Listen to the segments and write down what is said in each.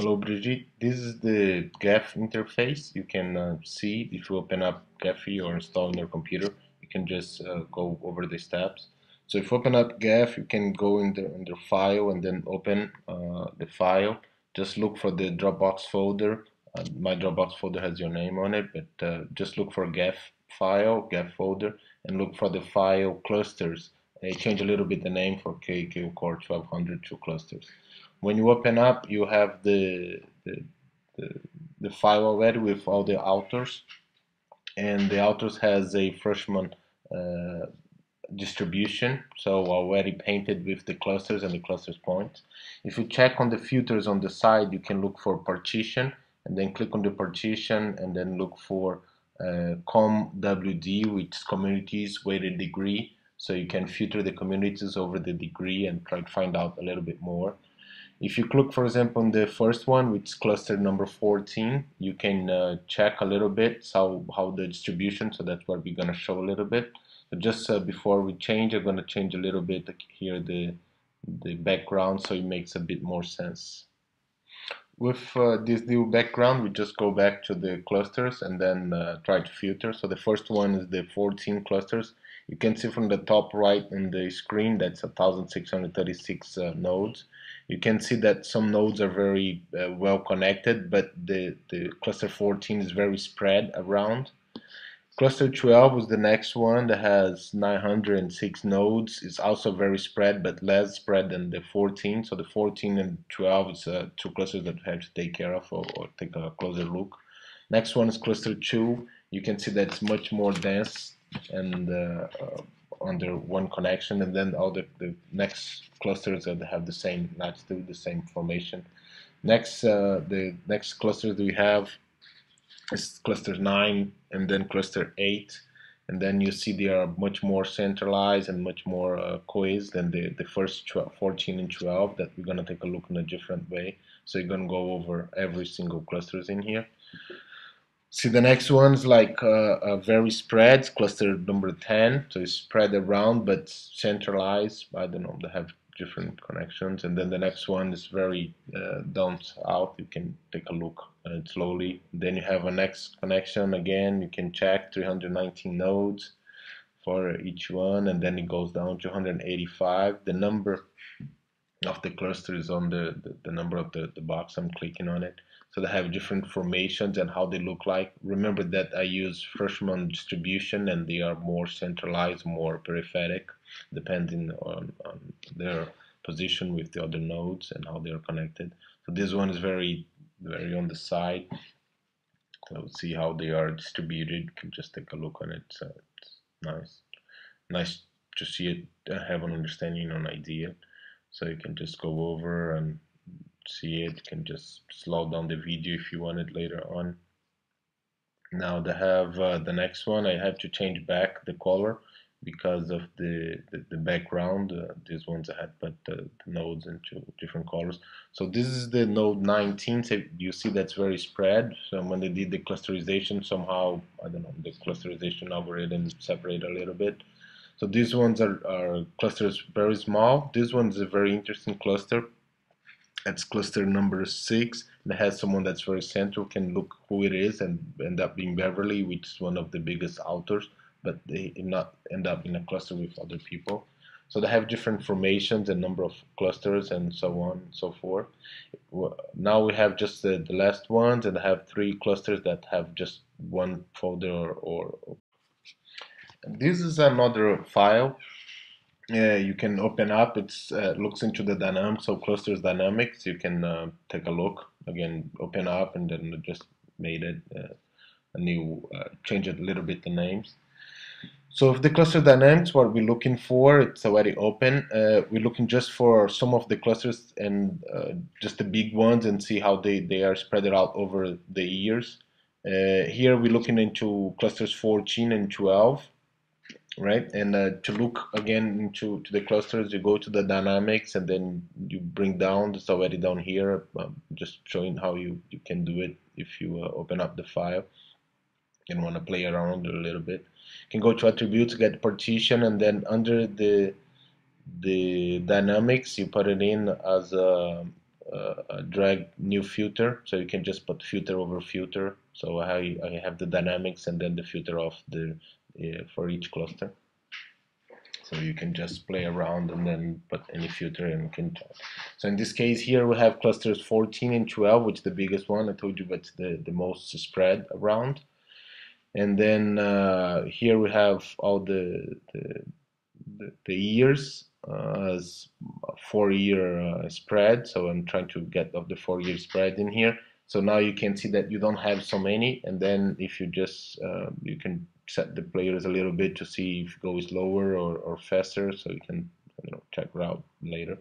Hello Brigitte, this is the Gephi interface. You can uh, see if you open up Gephi or install on your computer, you can just uh, go over the steps. So if you open up Gephi, you can go in the, in the file and then open uh, the file. Just look for the Dropbox folder. Uh, my Dropbox folder has your name on it, but uh, just look for Gephi file, Gephi folder, and look for the file clusters. I change a little bit the name for KQ Core 1200 to clusters when you open up you have the, the the, the, file already with all the authors. And the authors has a Fruchterman uh, distribution so already painted with the clusters and the clusters points. If you check on the filters on the side you can look for partition and then click on the partition and then look for uh, COMWD which is communities weighted degree. So you can filter the communities over the degree and try to find out a little bit more if you click, for example, on the first one, which is cluster number 14, you can uh, check a little bit how, how the distribution, so that's what we're going to show a little bit. So just uh, before we change, I'm going to change a little bit here the, the background so it makes a bit more sense. With uh, this new background, we just go back to the clusters and then uh, try to filter. So the first one is the 14 clusters. You can see from the top right in the screen that's 1636 uh, nodes you can see that some nodes are very uh, well connected, but the, the cluster 14 is very spread around. Cluster 12 was the next one that has 906 nodes. It's also very spread, but less spread than the 14. So the 14 and 12 is uh, two clusters that we have to take care of or, or take a closer look. Next one is cluster 2. You can see that it's much more dense and uh, uh under one connection and then all the, the next clusters that have the same latitude, the same formation. Next, uh, the next clusters we have is cluster 9 and then cluster 8 and then you see they are much more centralized and much more uh, cohesive than the, the first 12, 14 and 12 that we're going to take a look in a different way. So you're going to go over every single clusters in here. See the next one's like uh, a very spread, cluster number 10. So it's spread around but centralized. I don't know, they have different connections. And then the next one is very uh, down out. You can take a look uh, slowly. Then you have a next connection again. You can check 319 nodes for each one. And then it goes down to 185. The number of the cluster is on the, the, the number of the, the box. I'm clicking on it so they have different formations and how they look like. Remember that I use Fruchterman distribution and they are more centralized, more peripheric, depending on, on their position with the other nodes and how they are connected. So this one is very, very on the side. Let's see how they are distributed. You can just take a look on it. So it's nice, nice to see it, uh, have an understanding, an idea. So you can just go over and see it. You can just slow down the video if you want it later on. Now they have uh, the next one. I have to change back the color because of the, the, the background. Uh, these ones I had put the, the, nodes into different colors. So this is the node 19. So you see that's very spread. So when they did the clusterization, somehow, I don't know, the clusterization algorithm separate a little bit. So these ones are, are clusters very small. This one is a very interesting cluster that's cluster number six. And has someone that's very central can look who it is and end up being Beverly which is one of the biggest authors but they not end up in a cluster with other people. So they have different formations and number of clusters and so on and so forth. Now we have just the, the last ones and I have three clusters that have just one folder or, or this is another file yeah, you can open up. It uh, looks into the dynamics, of clusters dynamics. You can uh, take a look again, open up, and then just made it uh, a new, uh, change it a little bit the names. So if the cluster dynamics, what we're looking for, it's already open. Uh, we're looking just for some of the clusters and uh, just the big ones and see how they, they are spread out over the years. here we're looking into clusters 14 and 12 right? And uh, to look again into to the clusters, you go to the dynamics and then you bring down, it's already down here, um, just showing how you, you can do it if you uh, open up the file and want to play around a little bit. You can go to attributes, get partition, and then under the the dynamics, you put it in as a, uh, drag new filter, so you can just put filter over filter. So I, I have the dynamics and then the filter of the for each cluster. So you can just play around and then put any filter and can talk. So in this case here we have clusters 14 and 12, which is the biggest one. I told you that's the, the most spread around. And then uh, here we have all the, the, the, years uh, as four year uh, spread. So I'm trying to get of the four year spread in here. So now you can see that you don't have so many. And then if you just, uh, you can set the players a little bit to see if goes lower or, or faster so you can you know check out later.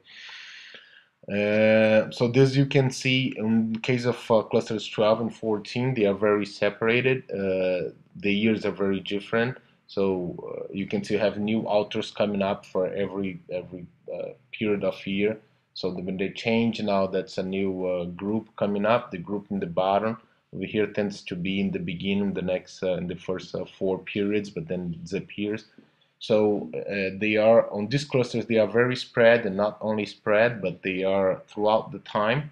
Uh, so this you can see in case of uh, clusters 12 and 14 they are very separated. Uh, the years are very different. So uh, you can see have new authors coming up for every every uh, period of year. So when they change now that's a new uh, group coming up the group in the bottom over here tends to be in the beginning, the next, uh, in the first uh, four periods, but then it disappears. So uh, they are on these clusters. They are very spread, and not only spread, but they are throughout the time.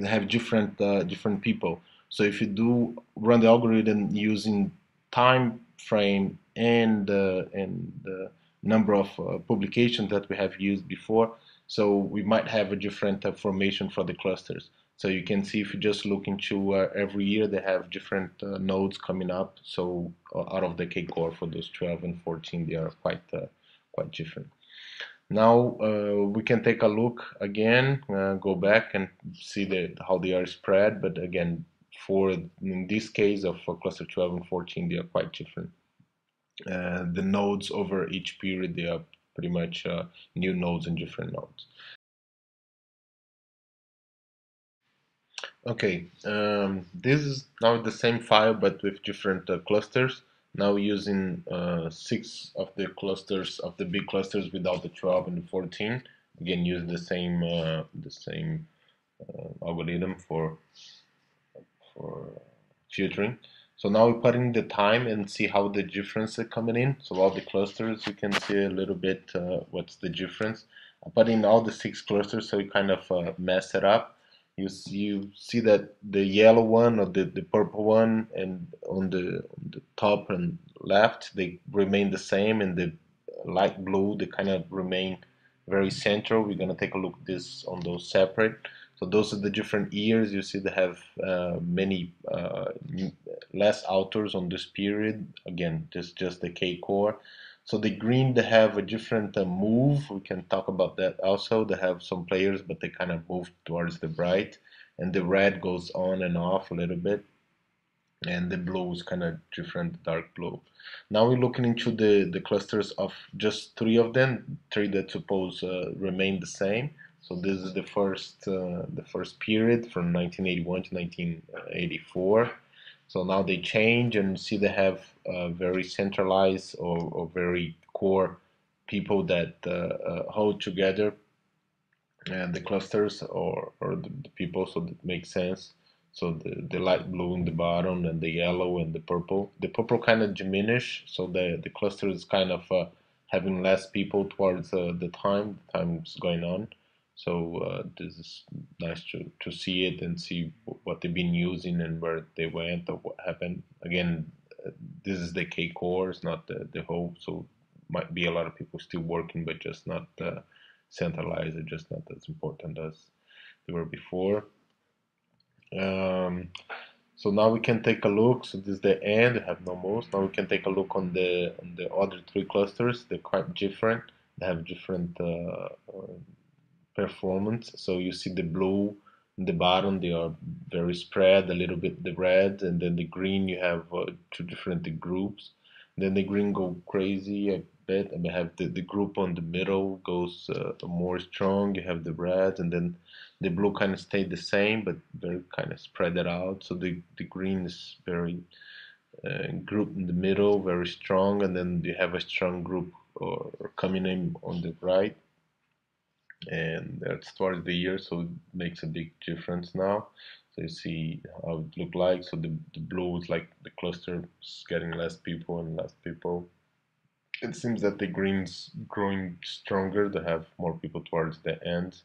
They have different uh, different people. So if you do run the algorithm using time frame and uh, and the number of uh, publications that we have used before, so we might have a different formation for the clusters. So you can see if you just look into uh, every year, they have different uh, nodes coming up. So uh, out of the K core for those 12 and 14, they are quite uh, quite different. Now uh, we can take a look again, uh, go back and see the, how they are spread. But again, for in this case of cluster 12 and 14, they are quite different. the nodes over each period, they are pretty much new nodes and different nodes. Okay, um, this is now the same file but with different uh, clusters. Now using uh, six of the clusters of the big clusters without the 12 and the 14. Again, use the same uh, the same uh, algorithm for for filtering. So now we put in the time and see how the difference is coming in. So all the clusters, you can see a little bit uh, what's the difference. I in all the six clusters so we kind of uh, mess it up you see, you see that the yellow one or the, the purple one and on the, on the top and left they remain the same and the light blue they kind of remain very central. We're going to take a look this on those separate. So those are the different years. You see they have uh, many uh, less authors on this period. Again just just the k core so the green they have a different uh, move. We can talk about that also. They have some players, but they kind of move towards the bright, and the red goes on and off a little bit, and the blue is kind of different, dark blue. Now we're looking into the the clusters of just three of them, three that suppose uh, remain the same. So this is the first uh, the first period from 1981 to 1984. So now they change and see they have uh, very centralized or, or, very core people that uh, uh, hold together and the clusters or, or the, the, people so that makes sense. So the, the light blue in the bottom and the yellow and the purple. The purple kind of diminish, so the, the cluster is kind of uh, having less people towards uh, the time, the time's going on. So uh, this is nice to, to see it and see what they've been using and where they went or what happened. Again, uh, this is the K it's not the, the whole, so might be a lot of people still working, but just not uh, centralized, just not as important as they were before. Um, so now we can take a look. So this is the end. We have no most. Now we can take a look on the on the other three clusters. They're quite different. They have different uh, performance. So you see the blue in the bottom, they are very spread, a little bit the red, and then the green, you have uh, two different groups. Then the green go crazy a bit, and you have the, the group on the middle goes uh, more strong, you have the red, and then the blue kind of stayed the same, but very kind of spread it out. So the, the green is very uh, group in the middle, very strong, and then you have a strong group or coming in on the right and that's towards the year so it makes a big difference now. So you see how it look like. So the, the blue is like the cluster is getting less people and less people. It seems that the green's growing stronger they have more people towards the end